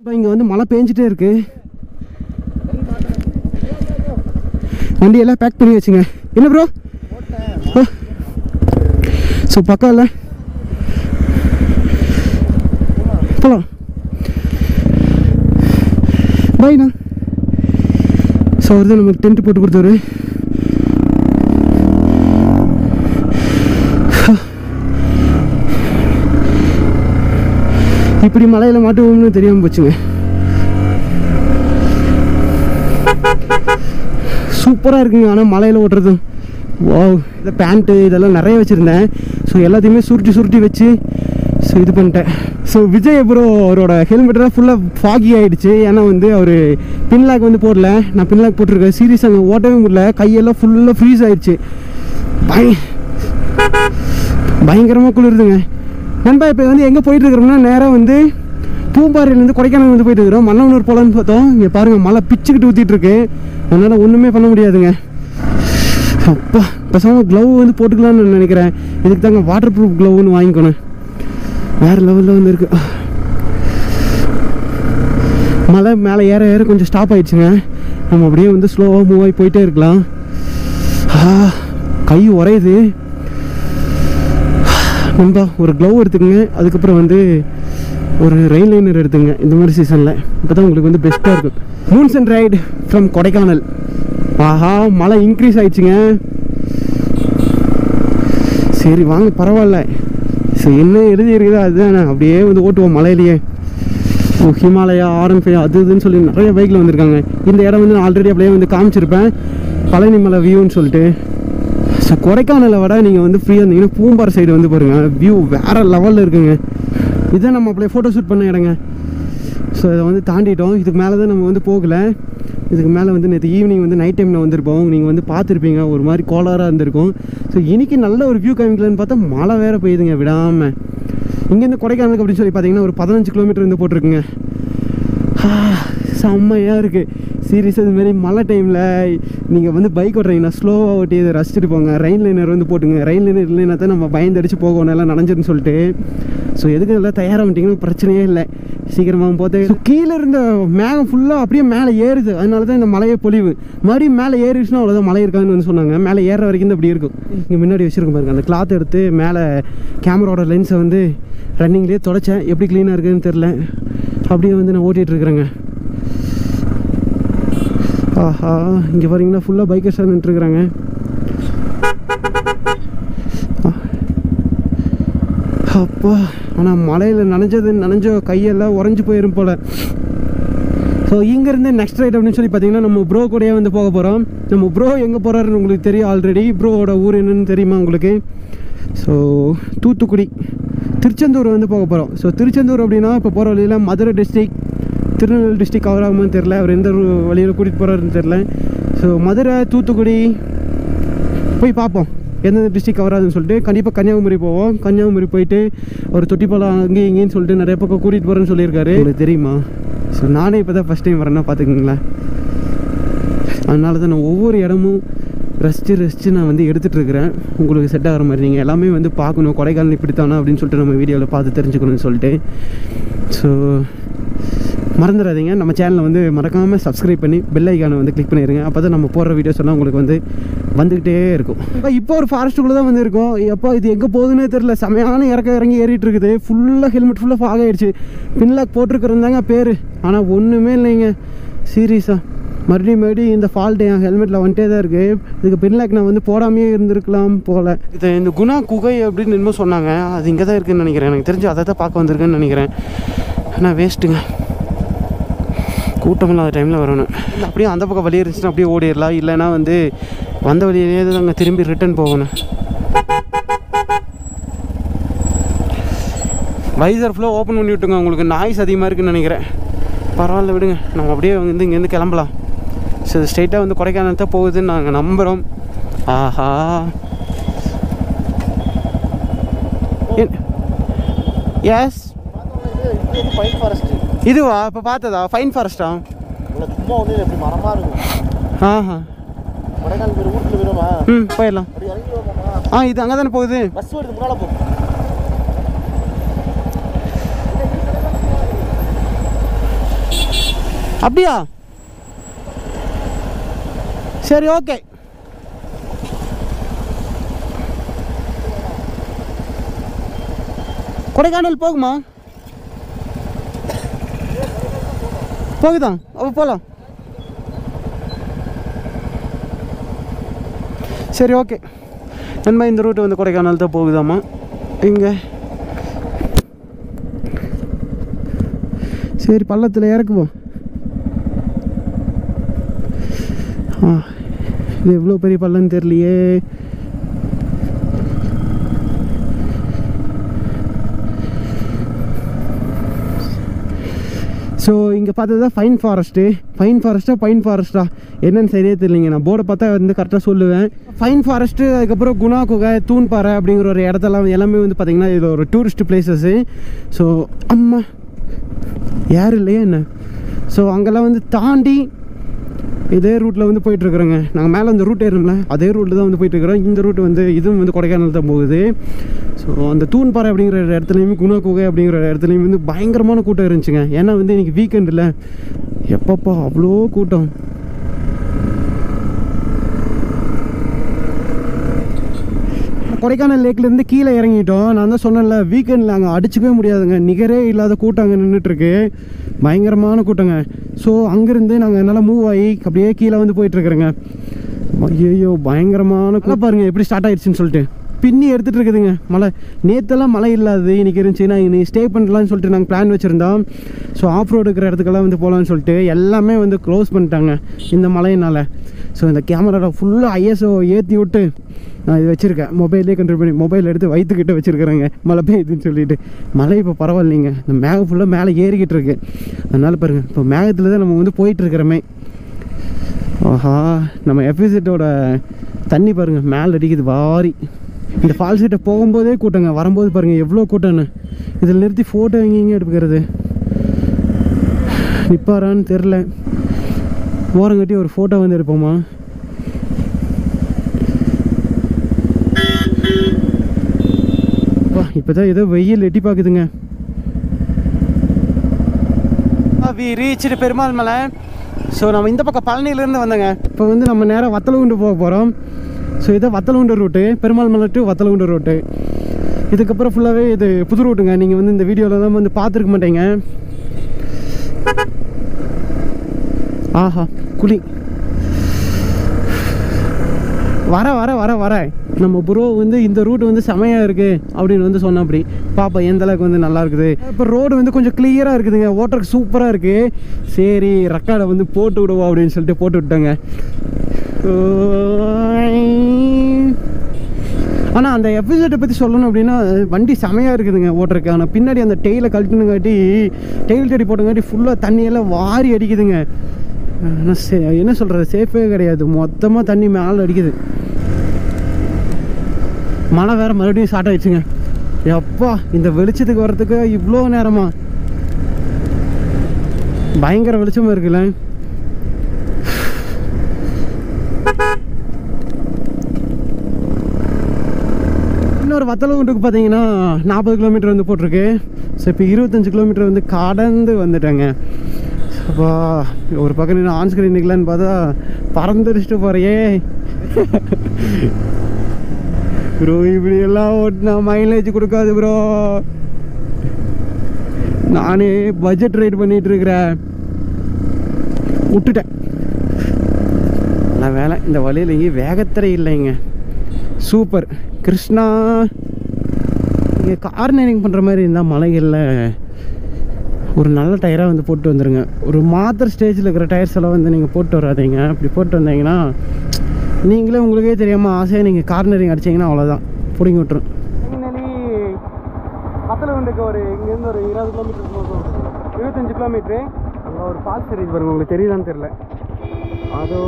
இப்போ இங்கே வந்து மழை பேஞ்சிட்டே இருக்கு. வண்டியெல்லாம் பேக் பண்ணி வச்சுங்க. என்ன ப்ரோ ஸோ பக்கம் இல்லை. போகலாம் பாய்ண்ணா ஸோ அவர் தான் நமக்கு டென்ட் போட்டு கொடுத்தாரு இப்படி மலையில் மாட்டுவோம்னு தெரியாமல் போச்சுங்க. சூப்பராக இருக்குங்க. ஆனால் மலையில் ஓட்டுறது வா இந்த பேண்ட்டு இதெல்லாம் நிறைய வச்சுருந்தேன். ஸோ எல்லாத்தையுமே சுருட்டி சுருட்டி வச்சு ஸோ இது பண்ணிட்டேன். ஸோ விஜய் ப்ரோ அவரோட ஹெல்மெட்டெல்லாம் ஃபுல்லாக ஃபாகி ஆகிடுச்சு ஏன்னா வந்து அவர் பின்லாக் வந்து போடல. நான் பின்லாக் போட்டிருக்கேன். சீரியஸ் அங்கே ஓட்டவே முடியல. கையெல்லாம் ஃபுல்லாக ஃப்ரீஸ் ஆகிடுச்சு பய பயங்கரமாக குளிருதுங்க. நண்பா இப்போ வந்து எங்கே போயிட்டு இருக்கிறோம்னா நேராக வந்து பூம்பாறையிலேருந்து கொடைக்கானல் வந்து போயிட்டு இருக்கிறோம் மன்னவனூர் போகலான்னு பார்த்தோம். இங்கே பாருங்கள் மழை பிச்சுக்கிட்டு ஊற்றிட்டு இருக்கு அதனால் ஒன்றுமே பண்ண முடியாதுங்க. அப்பா பேசாமல் க்ளவ் வந்து போட்டுக்கலாம்னு நான் நினைக்கிறேன். இதுக்கு தாங்க வாட்டர் ப்ரூஃப் க்ளவ்னு வாங்கிக்கணும். வேறு லெவலில் வந்து இருக்கு. மழை மேலே ஏற ஏற கொஞ்சம் ஸ்டாப் ஆயிடுச்சுங்க. நம்ம அப்படியே வந்து ஸ்லோவாக மூவ் ஆகி போயிட்டே இருக்கலாம். ஆ, கை உரையுது நண்பா ஒரு க்ளவ் எடுத்துக்கங்க அதுக்கப்புறம் வந்து ஒரு ரெயின் லைனர் எடுத்துங்க இந்த மாதிரி சீசனில் இப்போ தான் உங்களுக்கு வந்து பெஸ்ட்டாக இருக்கும். Moons and ride from Kodaikanal. ஆஹா மழை இன்க்ரீஸ் ஆயிடுச்சுங்க. சரி வாங்க பரவாயில்ல. சரி என்ன எழுதி இருக்குதோ அதுதானே. அப்படியே வந்து ஓட்டுவோம் மலையிலேயே. ஓ ஹிமாலயா ஆரம்பி அது இதுன்னு சொல்லி நிறைய பைக்கில் வந்திருக்காங்க. இந்த இடம் வந்து நான் ஆல்ரெடி அப்படியே வந்து காமிச்சிருப்பேன். பழனி மலை வியூன்னு சொல்லிட்டு. ஸோ கொடைக்கானலை விட நீங்கள் வந்து ஃப்ரீயாக இருந்தீங்கன்னா பூம்பாறை சைடு வந்து பாருங்கள் வியூ வேறு லெவலில் இருக்குங்க. இதான் நம்ம அப்படியே ஃபோட்டோ ஷூட் பண்ண இடங்க. ஸோ இதை வந்து தாண்டிட்டோம். இதுக்கு மேலே தான் நம்ம வந்து போகல. இதுக்கு மேலே வந்து நேற்று ஈவினிங் வந்து நைட் டைமில் வந்திருப்போம். நீங்கள் வந்து பார்த்துருப்பீங்க. ஒரு மாதிரி கோளாராக இருந்திருக்கும். ஸோ இன்றைக்கி நல்ல ஒரு வியூ காமிக்கலன்னு பார்த்தா மழை வேறு பெய்யுதுங்க விடாமல் இங்கேருந்து கொடைக்கானலுக்கு அப்படின்னு சொல்லி பார்த்தீங்கன்னா ஒரு பதினஞ்சு கிலோமீட்டர் வந்து போட்டிருக்குங்க. செம்மையாக இருக்குது சீரியஸாக இதுமாரி மழை டைமில் நீங்கள் வந்து பைக் ஓட்டுறீங்கன்னா ஸ்லோவாக ஓட்டி இதை ரசிச்சுட்டு போங்க. ரெயின் லைனர் வந்து போட்டுங்க. ரெயின் லைனர் இல்லைன்னா தான் நம்ம பயந்தடிச்சு போகணும் எல்லாம் நனைஞ்சிருன்னு சொல்லிட்டு. ஸோ எதுக்கு நல்லா தயாராக வந்துட்டிங்கன்னா பிரச்சனையே இல்லை. சீக்கிரமாக போதே கீழே இருந்த மேகம் ஃபுல்லாக அப்படியே மேலே ஏறுது. அதனால தான் இந்த மலையே பொழிவு. மறுபடியும் மேலே ஏறிடுச்சுன்னா அவ்வளோதான் மழை இருக்காதுன்னு வந்து சொன்னாங்க. மேலே ஏற வரைக்கும் தான் இப்படி இருக்கும். இங்கே முன்னாடி வச்சுருக்கோம் பாருங்க. அந்த கிளாத் எடுத்து மேலே கேமராவோட லென்ஸை வந்து ரன்னிங்லேயே தொடச்சேன். எப்படி க்ளீனாக இருக்குதுன்னு தெரில அப்படியே வந்து நான் ஓட்டிகிட்டு இருக்கிறேங்க. ஆஹா இங்கே பாருங்கன்னா ஃபுல்லாக பைக்கர்ஸ் நின்றுருக்குறாங்க அப்பா ஆனால் மலையில் நனைஞ்சது நனைஞ்ச கையெல்லாம் உறைஞ்சி போயிடும் போல். ஸோ இங்கேருந்து நெக்ஸ்ட் ரைட் அப்படின்னு சொல்லி பார்த்தீங்கன்னா நம்ம ப்ரோ கூடயே வந்து போக போகிறோம் நம்ம ப்ரோ எங்கே போகிறாருன்னு உங்களுக்கு தெரியும் ஆல்ரெடி ப்ரோவோட ஊர் என்னன்னு தெரியுமா உங்களுக்கு? ஸோ தூத்துக்குடி திருச்செந்தூர் வந்து போக போகிறோம் ஸோ திருச்செந்தூர் அப்படின்னா இப்போ போகிற வழியில் Madurai district Tirunelveli district cover ஆகுமான்னு தெரில அவர் எந்த வழியில் கூட்டிகிட்டு போகிறாருன்னு தெரில ஸோ மதுரை தூத்துக்குடி போய் பார்ப்போம். எந்தெந்த டிஸ்ட்ரிக் கவர் ஆகுதுன்னு சொல்லிட்டு. கண்டிப்பாக கன்னியாகுமரி போவோம். கன்னியாகுமரி போயிட்டு ஒரு தொட்டிப்பாலம் அங்கேயும் இங்கேயும் சொல்லிட்டு நிறைய பக்கம் கூட்டிகிட்டு போகிறேன்னு சொல்லியிருக்காரு. உங்களுக்கு தெரியுமா? ஸோ நானே இப்போ தான் ஃபஸ்ட் டைம் வரேன்னா பார்த்துக்குங்களேன். அதனால தான் நான் ஒவ்வொரு இடமும் ரசித்து ரசித்து நான் வந்து எடுத்துகிட்டு இருக்கிறேன். உங்களுக்கு செட் ஆகிற மாதிரி. நீங்கள் எல்லாமே வந்து பார்க்கணும். கொடைக்கானல் இப்படித்தானா அப்படின்னு சொல்லிட்டு நம்ம வீடியோவில் பார்த்து தெரிஞ்சுக்கணும்னு சொல்லிட்டு. ஸோ மறந்துடாதீங்க. நம்ம சேனலை வந்து மறக்காமல் சப்ஸ்கிரைப் பண்ணி பெல் ஐக்கானை வந்து கிளிக் பண்ணிடுங்க அப்போ தான் நம்ம போடுற வீடியோஸ் எல்லாம் உங்களுக்கு வந்து வந்துக்கிட்டே இருக்கும். இப்போ இப்போ ஒரு ஃபாரஸ்ட்டுக்குள்ளே தான் வந்துருக்கும். எப்போ இது எங்கே போகுதுன்னே தெரில செமையான இறக்க இறங்கி ஏறிட்டு இருக்குது. ஃபுல்லாக ஹெல்மெட் ஃபுல்லாக ஃபாக் ஆகிடுச்சு பின்லாக் போட்டிருக்கிறதாங்க பேர். ஆனால் ஒன்றுமே இல்லைங்க. சீரியஸாக மறுபடியும் மறுபடியும் இந்த ஃபால்ட் என் ஹெல்மெட்டில் வந்துட்டே தான் இருக்குது இதுக்கு பின்லாக் நான் வந்து போடாமையே இருந்திருக்கலாம் போல். இது இந்த குணா குகை அப்படின்னு என்னமோ சொன்னாங்க. அது இங்கே தான் இருக்குதுன்னு நினைக்கிறேன். எனக்கு தெரிஞ்சு அதை தான் பார்க்க வந்திருக்கேன்னு நினைக்கிறேன். ஆனால் வேஸ்ட்டுங்க கூட்டம் இல்லாத டைமில் வரணும் அப்படியே அந்த பக்கம் வழி இருந்துச்சுன்னா அப்படியே ஓடிடலாம். இல்லைன்னா வந்து வந்த வழியிலேயே நாங்கள் திரும்பி ரிட்டர்ன் போகணும் வைசர் ஃபுல்லாக ஓப்பன் பண்ணி விட்டுங்க உங்களுக்கு நாய்ஸ் அதிகமாக இருக்குன்னு நினைக்கிறேன். பரவாயில்ல விடுங்க. நம்ம அப்படியே வந்து இங்கேருந்து கிளம்பலாம். ஸோ ஸ்ட்ரெயிட்டாக வந்து கொடைக்கானல் தான் போகுதுன்னு நாங்கள் நம்புகிறோம் ஆஹா. எஸ் இது ஃபாரஸ்ட் இதுவா? இப்போ பார்த்ததா? ஃபைன் ஃபாரஸ்டா சும்மா வந்து எப்படி மரமாக இருக்கும்? ஆஹா. கொடைக்கானல் பேர் வீட்டில் வருமா ம் போயிடலாம். ஆ இது அங்கே தானே போகுது? பஸ் வருது முன்னால் போகும் அப்படியா? சரி ஓகே கொடைக்கானல் போகுமா? போகுதான். அப்போ போகலாம் சரி ஓகே. நண்பா இந்த ரூட்டு வந்து கொடைக்கானல் தான் போகுதாம்மா. இங்கே. சரி பள்ளத்தில் இறக்குவோம். ஆ இது எவ்வளோ பெரிய பள்ளம்னு தெரியலையே. ஸோ இங்கே பார்த்தது தான் ஃபைன் ஃபாரஸ்ட்டு ஃபைன் ஃபாரஸ்ட்டா பைன் ஃபாரஸ்ட்டா என்னன்னு சரியே தெரியலைங்க. நான் போர்டை பார்த்தா வந்து கரெக்டாக சொல்லுவேன். ஃபைன் ஃபாரஸ்ட்டு அதுக்கப்புறம் குணா குகை தூண்பாறை அப்படிங்கிற ஒரு இடத்தெல்லாம் எல்லாமே வந்து பார்த்திங்கன்னா இது ஒரு டூரிஸ்ட் பிளேசஸ்ஸு ஸோ அம்மா யார் இல்லையா என்ன? ஸோ அங்கெல்லாம் வந்து தாண்டி இதே ரூட்டில் வந்து போயிட்டுருக்குறோங்க. நாங்கள் மேலே அந்த ரூட் ஏறணும்ல அதே ரூட்டில் தான் வந்து போயிட்டுருக்குறோம். இந்த ரூட் வந்து இதுவும் வந்து கொடைக்கானல் தான் போகுது. ஸோ அந்த தூண்பாறை அப்படிங்கிற இடத்துலையுமே குணா குகை அப்படிங்கிற இடத்துலையும் வந்து பயங்கரமான கூட்டம் இருந்துச்சுங்க. ஏன்னா வந்து இன்றைக்கி வீக்கெண்டில் எப்பப்பா அவ்வளோ கூட்டம். கொடைக்கானல் லேக்லேருந்து கீழே இறங்கிட்டோம். நான் தான் சொன்னேன்ல வீக்கெண்டில் அங்கே அடிச்சுக்கவே முடியாதுங்க. நிகரே இல்லாத கூட்டம் அங்கே நின்றுட்டுருக்கு பயங்கரமான கூட்டங்க. ஸோ அங்கேருந்து நாங்கள் என்னால் மூவ் ஆகி அப்படியே கீழே வந்து போயிட்டுருக்குறேங்க. ஐயோ பயங்கரமான கூட பாருங்க எப்படி ஸ்டார்ட் ஆயிடுச்சுன்னு சொல்லிட்டு. பின்னி எடுத்துகிட்டு இருக்குதுங்க. மழை. நேற்றெல்லாம் மழை இல்லாது இன்றைக்கி இருந்துச்சு நான் இன்னைக்கு ஸ்டே பண்ணலான்னு சொல்லிட்டு நாங்கள் பிளான் வச்சுருந்தோம். ஸோ ஆஃப் ரோடு இருக்கிற இடத்துக்கெல்லாம் வந்து போகலான்னு சொல்லிட்டு எல்லாமே வந்து க்ளோஸ் பண்ணிட்டாங்க இந்த மழையினால். ஸோ இந்த கேமராவில் ஃபுல்லாக ஐஎஸ்ஓ ஏற்றி விட்டு நான் இது வச்சுருக்கேன். மொபைலே கண்ட்ரோல் பண்ணி மொபைல் எடுத்து வயிற்றுக்கிட்ட வச்சுருக்கிறேங்க. மழை பெய்யுதுன்னு சொல்லிட்டு. மழை இப்போ பரவாயில்லைங்க. இந்த மேகம் ஃபுல்லாக மேலே ஏறிக்கிட்டு இருக்கு. அதனால் பாருங்கள் இப்போ மேகத்தில் தான் நம்ம வந்து போயிட்டுருக்கிறோமே ஆஹா நம்ம எஃபிசிட்டோட தண்ணி பாருங்கள் மேலே அடிக்குது வாரி. இந்த ஃபால்ஸ் கிட்ட போகும்போதே கூட்டங்க. வரும்போது பாருங்கள் எவ்வளோ கூட்டம்னு. இதில் நிறுத்தி ஃபோட்டோ எங்கேங்க எடுக்கிறது. நிற்பாரான்னு தெரில ஓரங்கட்டி ஒரு ஃபோட்டோ வந்து எடுப்போமா? இப்போ தான் ஏதோ வெயில் எட்டி பார்க்குதுங்க வி ரீச்சு பெருமாள் மலை. ஸோ நம்ம இந்த பக்கம் பழனியிலேருந்து வந்தோங்க. இப்போ வந்து நம்ம நேராக வத்தலகுண்டு போக போகிறோம் ஸோ இதை வத்தலகுண்டு ரூட்டு பெருமாள் மலை டு வத்தலகுண்டு ரூட்டு இதுக்கப்புறம் ஃபுல்லாகவே இது புது ரூட்டுங்க நீங்கள் வந்து இந்த வீடியோவில் வந்து பார்த்துருக்க மாட்டீங்க. ஆஹா குழி. வர வர வர வர. நம்ம ப்ரோ வந்து இந்த ரூட் வந்து செமையாக இருக்குது அப்படின்னு வந்து சொன்ன அப்படி பாப்பா எந்த அளவுக்கு வந்து நல்லா இருக்குது? இப்போ ரோடு வந்து கொஞ்சம் கிளியராக இருக்குதுங்க. ஓட்டருக்கு சூப்பராக இருக்குது சரி ரெக்கார்டை வந்து போட்டு விடுவோம் அப்படின்னு சொல்லிட்டு போட்டு விட்டாங்க. ஆனால் அந்த எபிசோடை பற்றி சொல்லணும் அப்படின்னா வண்டி செமையாக இருக்குதுங்க ஓட்டுறதுக்கு. ஆனால் பின்னாடி அந்த டெயிலை கழட்டுனுங்காட்டி டெயில் கட்டி போட்டங்காட்டி ஃபுல்லாக தண்ணியெல்லாம் வாரி அடிக்குதுங்க. ஆனால் சே என்ன சொல்கிறது சேஃபே கிடையாது. மொத்தமாக தண்ணி மேலே அடிக்குது. மழை வேறு மறுபடியும் ஸ்டார்ட் ஆயிடுச்சுங்க. எப்பா இந்த வெளிச்சத்துக்கு வர்றதுக்கு இவ்வளோ நேரமா? பயங்கர வெளிச்சமாக இருக்குல்ல? வத்தலகுண்டுக்கு பார்த்தீங்கன்னா நாற்பது கிலோமீட்டர் வந்து போட்டிருக்கு. ஸோ இப்போ இருபத்தஞ்சு கிலோமீட்டர் வந்து கடந்து வந்துட்டேங்க. அப்பா ஒரு பக்கம் நின்று ஆன்ஸ்கிரீன் நிற்கலான்னு பார்த்தா பறந்துடிச்சிட்டு போகிறையே ப்ரோ இப்படி எல்லாம் ஓட்டினா மைலேஜ் கொடுக்காது ப்ரோ நானே பட்ஜெட் ரைட் பண்ணிட்டு இருக்கிறேன். விட்டுட்டேன். நல்ல வேலை. இந்த வழியில் இங்கே வேகத்தரை இல்லைங்க. சூப்பர். கிருஷ்ணா இங்கே கார்னரிங் பண்ணுற மாதிரி இருந்தால் மலைகளில் ஒரு நல்ல டயராக வந்து போட்டு வந்துடுங்க ஒரு மாத்திர ஸ்டேஜில் இருக்கிற டயர்ஸ் எல்லாம் வந்து நீங்கள் போட்டு வராதீங்க. அப்படி போட்டு வந்தீங்கன்னா நீங்களே உங்களுக்கே தெரியாமல் ஆசையாக நீங்கள் கார்னரிங் அடிச்சிங்கன்னா அவ்வளோதான் பிடிங்கி விட்டுரும். பத்தலகுண்டுக்கு ஒரு இங்கேருந்து ஒரு இருபது கிலோமீட்டர் இருபத்தஞ்சி கிலோமீட்ரு அங்கே ஒரு ஃபால்ஸ் தெரியுது பாருங்க உங்களுக்கு தெரியுதான்னு தெரில அதோ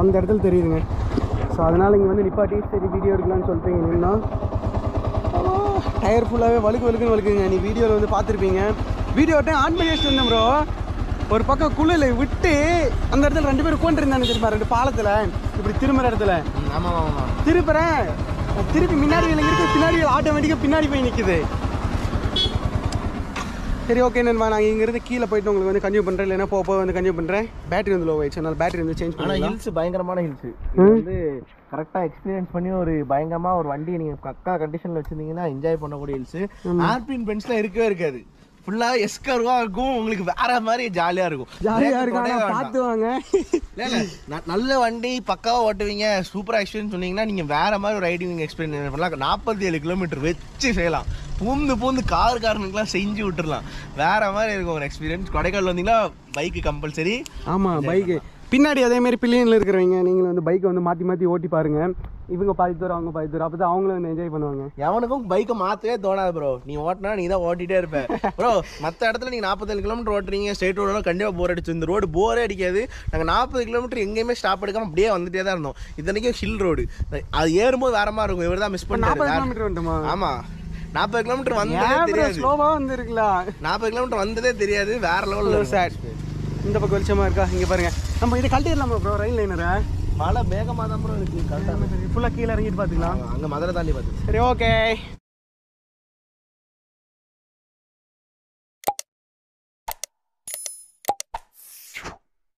அந்த இடத்துல தெரியுதுங்க. ஸோ அதனால் இங்கே வந்து நிப்பாட்டி சரி வீடியோ எடுக்கலாம்னு சொல்லிட்டு இங்கே நின்னா டயர் ஃபுல்லாகவே வழுக்கு வழுக்குன்னு வழுக்குங்க. நீ வீடியோவில் வந்து பார்த்துருப்பீங்க. வீடியோ டைம் ஆன் பண்ணி வச்சுட்டு இருந்தேன் ப்ரோ ஒரு பக்கம் குளிரில் விட்டு அந்த இடத்துல ரெண்டு பேரும் உட்காந்துருந்தாங்க தெரியுமா? ரெண்டு பாலத்தில். இப்படி திரும்புற இடத்துல. ஆமாம் ஆமாம் திருப்புறேன். திருப்பி முன்னாடி இருக்கு பின்னாடி ஆட்டோமேட்டிக்காக பின்னாடி போய் நிற்குது சரி ஓகே நண்பா. நாங்கள் இங்கேருந்து கீழே போயிட்டு உங்களுக்கு வந்து கன்யூ பண்ணுறேன் இல்லைன்னா போக வந்து கன்யூ பண்ணுறேன் பேட்டரி வந்து லோ ஆயிடுச்சு. அதனால பேட்டரி வந்து சேஞ்ச் பண்ணலாம் ஹில்ஸ் பயங்கரமான ஹில்ஸ் வந்து கரெக்டா எக்ஸ்பீரியன்ஸ் பண்ணி ஒரு பயங்கரமா ஒரு வண்டியை நீங்க பக்கா கண்டிஷன்ல வச்சிருந்தீங்கன்னா என்ஜாய் பண்ணக்கூடிய ஹில்ஸ் ஆர்பின் பென்ஸ்ல இருக்கவே இருக்காது. ஃபுல்லா எஸ்கர்வா இருக்கும். உங்களுக்கு வேற மாதிரி ஜாலியா இருக்கும். ஜாலியாக Break இருக்கு தொடவே ஆனால் வேண்டாம். பார்த்து வாங்க நல்ல வண்டி பக்காவா ஓட்டுவீங்க. சூப்பரா எக்ஸ்பீரியன்ஸ் சொன்னீங்கன்னா நீங்க வேற மாதிரி ஒரு ரைடிங் எக்ஸ்பீரியன்ஸ் பண்ணலாம். நாற்பத்தி ஏழு கிலோமீட்டர் வச்சு செய்யலாம். பூந்து பூந்து கார் காரனுக்குலாம் செஞ்சு விட்டுறலாம். வேற மாதிரி இருக்கும் ஒரு எக்ஸ்பீரியன்ஸ் கொடைக்கானல் வந்தீங்கன்னா பைக்கு கம்பல்சரி ஆமாம் பைக்கு பின்னாடி அதே மாதிரி பில்லியனில் இருக்கிறவங்க நீங்களும் வந்து பைக்கை வந்து மாற்றி மாற்றி ஓட்டி பாருங்க. இவங்க பாதி தூரம் அவங்க பாதி தூரம். அப்போ தான் அவங்களும் வந்து என்ஜாய் பண்ணுவாங்க. எவனுக்கும் பைக்கை மாற்றவே தோணாது ப்ரோ நீ ஓட்டினா நீ தான் ஓட்டிகிட்டே இருப்ப. ப்ரோ மற்ற இடத்துல நீங்கள் நாற்பத்தேழு கிலோமீட்டர் ஓட்டுறீங்க ஸ்ட்ரெயிட் ரோடெல்லாம் கண்டிப்பாக போர் அடிச்சு இந்த ரோடு போரே அடிக்காது. நாங்கள் நாற்பது கிலோமீட்டர் எங்கேயுமே ஸ்டாப் எடுக்காம அப்படியே வந்துட்டே தான் இருந்தோம். இத்தனைக்கும் ஹில் ரோடு அது ஏறும்போது வேற மாதிரி இருக்கும். இவர் தான் மிஸ் பண்ணாரு ஆமாம் நாற்பது கிலோமீட்டர் வந்ததே தெரியாது. ஸ்லோவாக வந்துருக்கலாம் நாற்பது கிலோமீட்டர் வந்ததே தெரியாது வேற லெவலில் சார் இந்த பக்கம் வெளிச்சமா இருக்கா? இங்கே பாருங்க. நம்ம இதை கழட்டிடலாமா ப்ரோ ரயில் லைனரை மழை வேகமாக தான் ப்ரோ இருக்கு கரெக்டாக ஃபுல்லாக கீழே இறங்கிட்டு பார்த்துக்கலாம் அங்கே மதுரை தாண்டி பார்த்து சரி ஓகே